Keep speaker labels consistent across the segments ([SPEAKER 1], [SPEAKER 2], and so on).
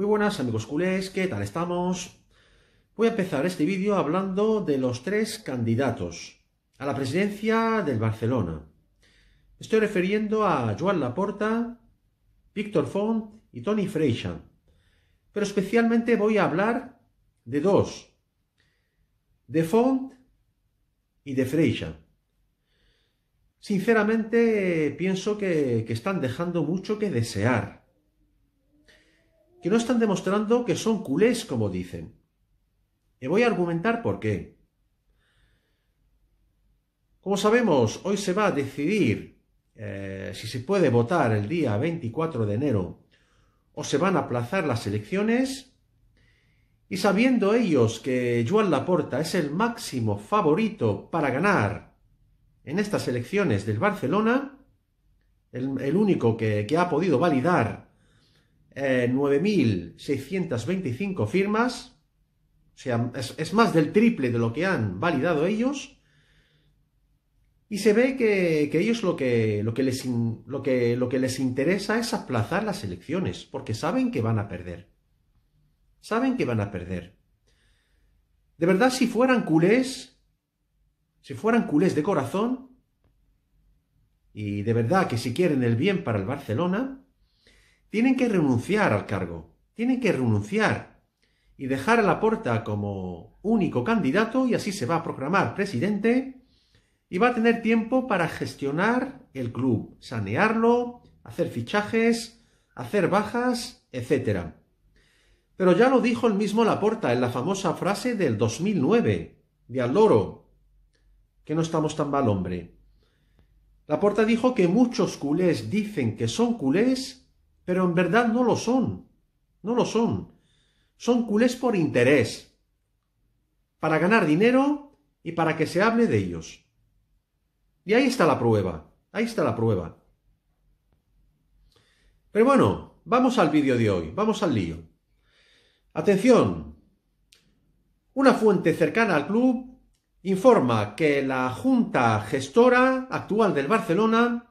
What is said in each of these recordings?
[SPEAKER 1] Muy buenas amigos culés, ¿qué tal estamos? Voy a empezar este vídeo hablando de los tres candidatos a la presidencia del Barcelona. Estoy refiriendo a Joan Laporta, Víctor Font y Tony Freixa. Pero especialmente voy a hablar de dos, de Font y de Freixa. Sinceramente pienso que están dejando mucho que desear que no están demostrando que son culés, como dicen. Y voy a argumentar por qué. Como sabemos, hoy se va a decidir eh, si se puede votar el día 24 de enero o se van a aplazar las elecciones. Y sabiendo ellos que Joan Laporta es el máximo favorito para ganar en estas elecciones del Barcelona, el, único que ha podido validar 9.625 eh, firmas, o sea, es, más del triple de lo que han validado ellos, y se ve que, ellos lo que, les, lo que les interesa es aplazar las elecciones, porque saben que van a perder. Saben que van a perder. De verdad, si fueran culés, si fueran culés de corazón, y de verdad que si quieren el bien para el Barcelona, tienen que renunciar al cargo, tienen que renunciar y dejar a Laporta como único candidato y así se va a proclamar presidente y va a tener tiempo para gestionar el club, sanearlo, hacer fichajes, hacer bajas, etc. Pero ya lo dijo el mismo Laporta en la famosa frase del 2009 de Al loro, que no estamos tan mal hombre. Laporta dijo que muchos culés dicen que son culés pero en verdad no lo son. No lo son. Son culés por interés, para ganar dinero y para que se hable de ellos. Y ahí está la prueba, ahí está la prueba. Pero bueno, vamos al vídeo de hoy, vamos al lío. Atención, una fuente cercana al club informa que la junta gestora actual del Barcelona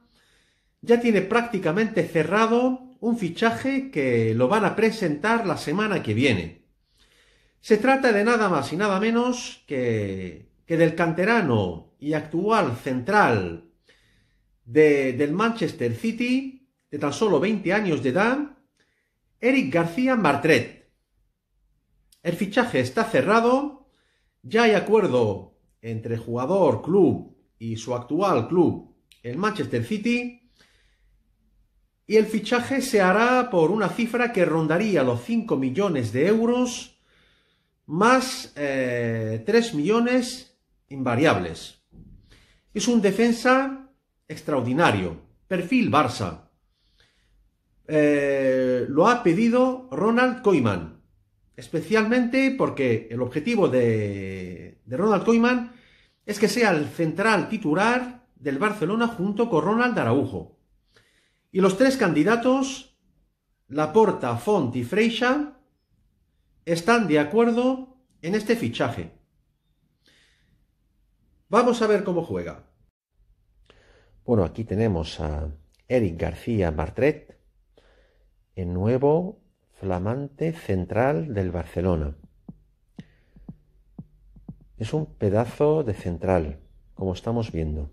[SPEAKER 1] ya tiene prácticamente cerrado un fichaje que lo van a presentar la semana que viene. Se trata de nada más y nada menos que, del canterano y actual central del Manchester City, de tan solo 20 años de edad, Eric García Martret. El fichaje está cerrado, ya hay acuerdo entre jugador, club y su actual club, el Manchester City, y el fichaje se hará por una cifra que rondaría los 5 millones de euros más 3 eh, millones invariables. Es un defensa extraordinario, perfil Barça. Eh, lo ha pedido Ronald Koeman, especialmente porque el objetivo de, de Ronald Koeman es que sea el central titular del Barcelona junto con Ronald Araujo. Y los tres candidatos, Laporta, Font y Freixa, están de acuerdo en este fichaje. Vamos a ver cómo juega. Bueno, aquí tenemos a Eric García Martret, el nuevo flamante central del Barcelona. Es un pedazo de central, como estamos viendo.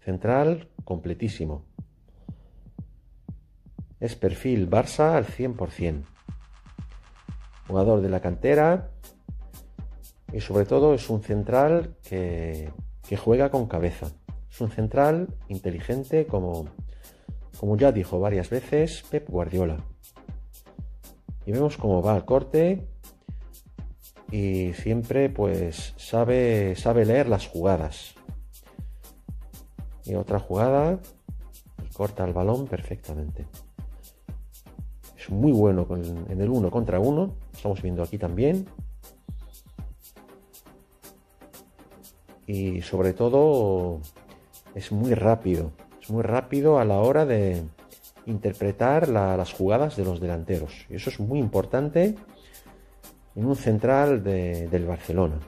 [SPEAKER 1] Central completísimo. Es perfil Barça al 100%. Jugador de la cantera y sobre todo es un central que, juega con cabeza. Es un central inteligente como, como ya dijo varias veces Pep Guardiola. Y vemos cómo va el corte y siempre pues sabe, sabe leer las jugadas. Y otra jugada y corta el balón perfectamente muy bueno en el uno contra uno. Estamos viendo aquí también. Y sobre todo es muy rápido. Es muy rápido a la hora de interpretar las jugadas de los delanteros. Y eso es muy importante en un central del Barcelona.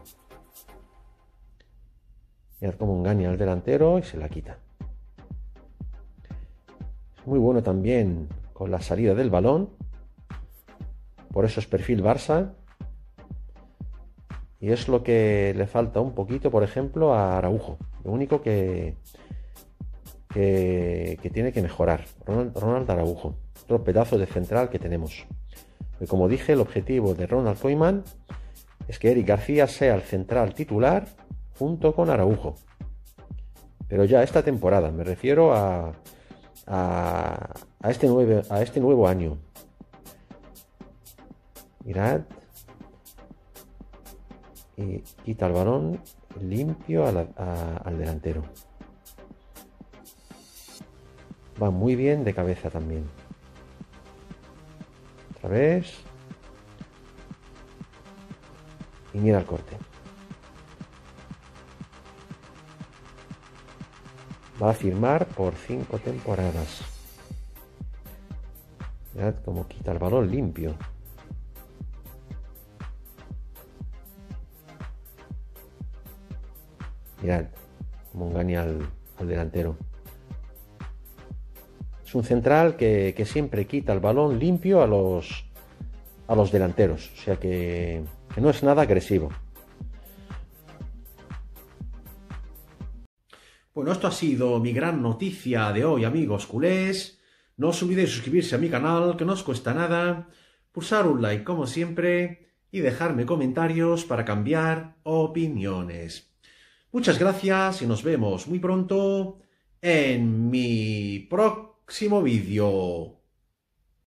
[SPEAKER 1] Mirad cómo engaña al delantero y se la quita. Es muy bueno también con la salida del balón. por eso es perfil Barça. Y es lo que le falta un poquito, por ejemplo, a Araujo. Lo único que, que, tiene que mejorar. Ronald, Araujo. Otro pedazo de central que tenemos. Como dije, el objetivo de Ronald Koeman es que Eric García sea el central titular junto con Araujo. Pero ya esta temporada, me refiero a, este, nuevo, a este nuevo año. Mirad. Y quita el balón limpio al delantero. Va muy bien de cabeza también. Otra vez. Y mira el corte. Va a firmar por cinco temporadas. Mirad cómo quita el balón limpio. Mirad cómo engaña al, delantero. Es un central que, siempre quita el balón limpio a los, a los delanteros. O sea que no es nada agresivo. Bueno, esto ha sido mi gran noticia de hoy, amigos culés. No os olvidéis suscribirse a mi canal, que no os cuesta nada, pulsar un like como siempre y dejarme comentarios para cambiar opiniones. Muchas gracias y nos vemos muy pronto en mi próximo vídeo.